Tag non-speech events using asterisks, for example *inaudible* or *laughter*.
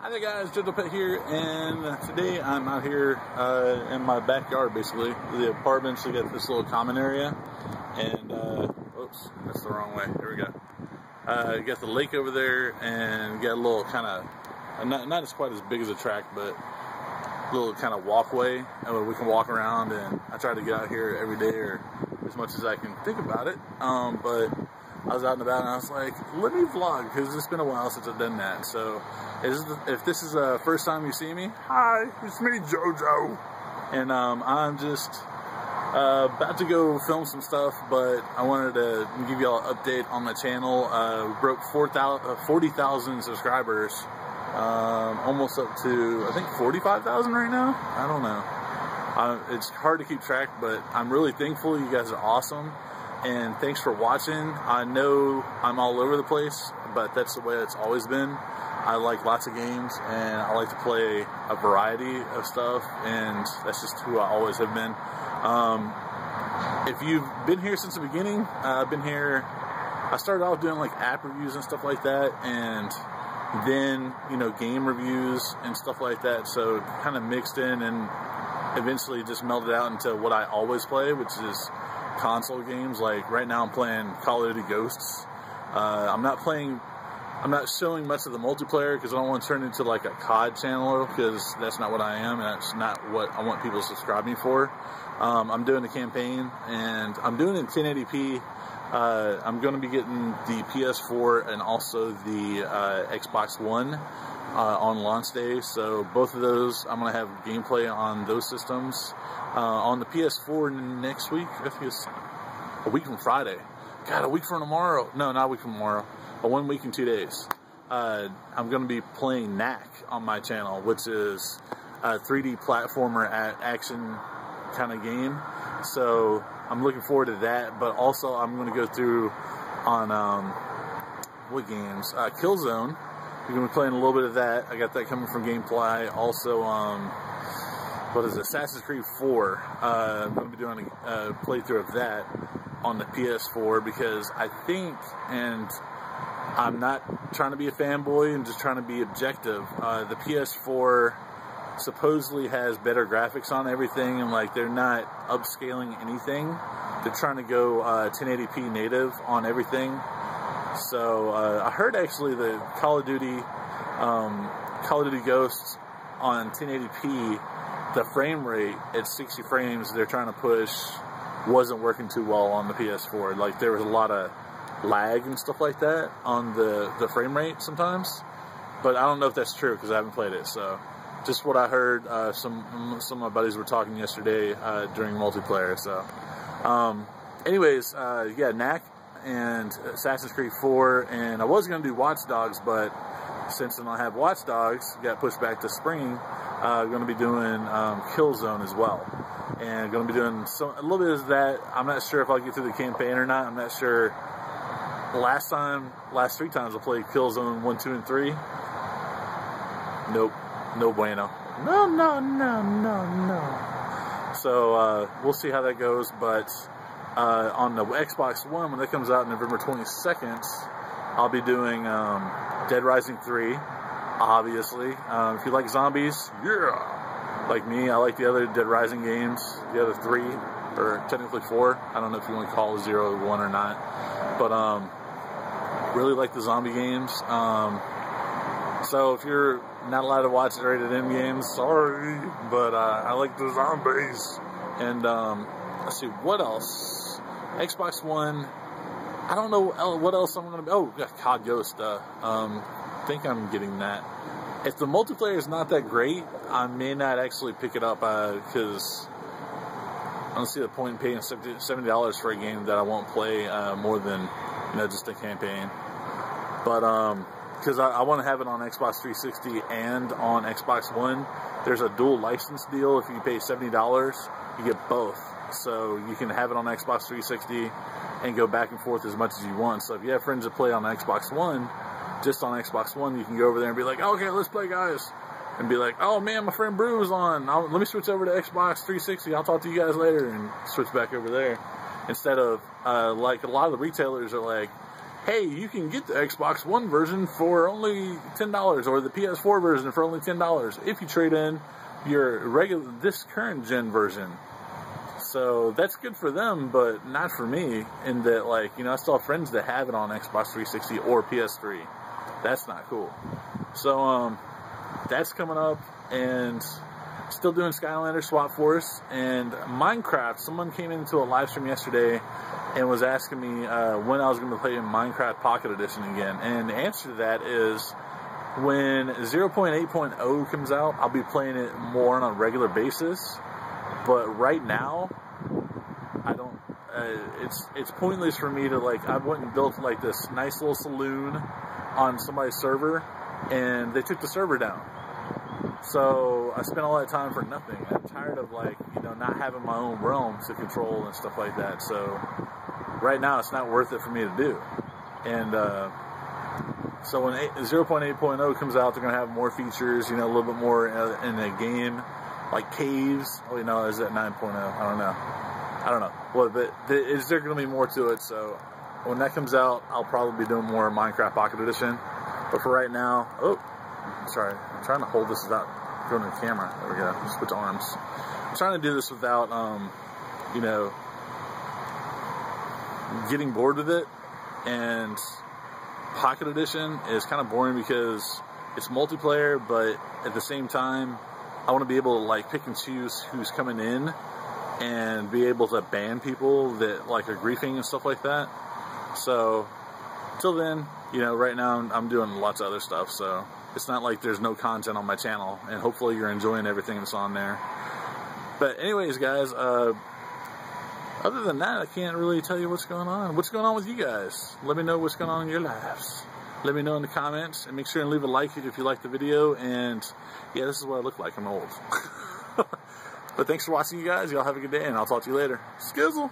Hi there guys, Gentle Pet here, and today I'm out here uh, in my backyard basically. The apartments, we got this little common area, and, uh, oops, that's the wrong way, here we go. Uh, you got the lake over there, and got a little kind of, not, not as quite as big as a track, but a little kind of walkway where we can walk around, and I try to get out here every day, or as much as I can think about it, um, but I was out and about and I was like, let me vlog because it's been a while since I've done that. So if this is the first time you see me, hi, it's me, JoJo. And um, I'm just uh, about to go film some stuff, but I wanted to give you all an update on my channel. Uh, broke 40,000 uh, subscribers, um, almost up to, I think, 45,000 right now. I don't know. Uh, it's hard to keep track, but I'm really thankful. You guys are awesome and thanks for watching. I know I'm all over the place, but that's the way it's always been. I like lots of games and I like to play a variety of stuff, and that's just who I always have been. Um, if you've been here since the beginning, uh, I've been here. I started off doing like app reviews and stuff like that, and then you know game reviews and stuff like that. So kind of mixed in and eventually just melded out into what I always play, which is console games. Like right now, I'm playing Call of Duty Ghosts. Uh, I'm not playing. I'm not showing much of the multiplayer because I don't want to turn into like a COD channel because that's not what I am and that's not what I want people to subscribe me for. Um, I'm doing the campaign and I'm doing it in 1080p. Uh, I'm going to be getting the PS4 and also the uh, Xbox One uh, on launch day. So both of those, I'm going to have gameplay on those systems. Uh, on the PS4 next week, I think it's a week from Friday. God, a week from tomorrow. No, not a week from tomorrow. But one week and two days. Uh, I'm going to be playing Knack on my channel, which is a 3D platformer at action kind of game. So I'm looking forward to that. But also, I'm going to go through on um, what games? Uh, Killzone. We're to be playing a little bit of that. I got that coming from Gamefly. Also, um, what is it, Assassin's Creed 4. Uh, I'm to be doing a, a playthrough of that on the PS4 because I think, and I'm not trying to be a fanboy and just trying to be objective, uh, the PS4 supposedly has better graphics on everything and like they're not upscaling anything. They're trying to go uh, 1080p native on everything. So uh, I heard actually the Call of Duty, um, Call of Duty Ghosts on 1080p the frame rate at 60 frames they're trying to push wasn't working too well on the PS4. Like there was a lot of lag and stuff like that on the, the frame rate sometimes. But I don't know if that's true because I haven't played it. So just what I heard, uh, some some of my buddies were talking yesterday uh, during multiplayer. So, um, anyways, uh, yeah, Knack and Assassin's Creed 4, and I was gonna do Watch Dogs, but since I don't have Watch Dogs, got pushed back to spring uh, going to be doing um, Killzone as well. And going to be doing some, a little bit of that. I'm not sure if I'll get through the campaign or not. I'm not sure. Last time, last three times I played Killzone 1, 2, and 3. Nope. No bueno. No, no, no, no, no. So uh, we'll see how that goes. But uh, on the Xbox One, when that comes out November 22nd, I'll be doing um, Dead Rising 3 obviously. Um, if you like zombies, yeah. Like me, I like the other Dead Rising games, the other three, or technically four. I don't know if you want to call zero one or not, but um, really like the zombie games. Um, so if you're not allowed to watch rated M games, sorry, but uh, I like the zombies. And um, let's see, what else? Xbox One. I don't know what else I'm gonna. Be, oh, yeah, COD Ghost. Uh, um, think I'm getting that. If the multiplayer is not that great, I may not actually pick it up because uh, I don't see the point in paying $70 for a game that I won't play uh, more than you know just a campaign. But um, because I, I want to have it on Xbox 360 and on Xbox One. There's a dual license deal. If you pay $70, you get both. So you can have it on Xbox 360 and go back and forth as much as you want. So if you have friends that play on Xbox One, just on Xbox One, you can go over there and be like, okay, let's play, guys. And be like, oh man, my friend Brew's on. I'll, let me switch over to Xbox 360. I'll talk to you guys later and switch back over there. Instead of, uh, like, a lot of the retailers are like, hey, you can get the Xbox One version for only $10 or the PS4 version for only $10 if you trade in your regular, this current gen version. So that's good for them, but not for me. In that, like, you know, I still have friends that have it on Xbox 360 or PS3. That's not cool. So, um, that's coming up, and still doing Skylander SWAP Force and Minecraft. Someone came into a live stream yesterday and was asking me uh, when I was going to play Minecraft Pocket Edition again. And the answer to that is when 0.8.0 comes out, I'll be playing it more on a regular basis. But right now, I don't. Uh, it's it's pointless for me to like. I went and built like this nice little saloon on somebody's server, and they took the server down. So I spent all that time for nothing. I'm tired of like, you know, not having my own realm to control and stuff like that. So right now it's not worth it for me to do. And uh, so when 0.8.0 comes out, they're going to have more features, you know, a little bit more in the game, like caves. Oh, you know, is that 9.0? I don't know. I don't know. Well, but is there going to be more to it? So when that comes out, I'll probably be doing more Minecraft Pocket Edition. But for right now, oh, sorry, I'm trying to hold this without going to the camera. There we go. Switch arms. I'm trying to do this without, um, you know, getting bored with it. And Pocket Edition is kind of boring because it's multiplayer, but at the same time, I want to be able to like pick and choose who's coming in and be able to ban people that like are griefing and stuff like that. So, till then, you know, right now I'm, I'm doing lots of other stuff. So it's not like there's no content on my channel, and hopefully you're enjoying everything that's on there. But anyways, guys, uh, other than that, I can't really tell you what's going on. What's going on with you guys? Let me know what's going on in your lives. Let me know in the comments, and make sure and leave a like if you like the video. And yeah, this is what I look like. I'm old. *laughs* but thanks for watching, you guys. Y'all have a good day, and I'll talk to you later. Skizzle!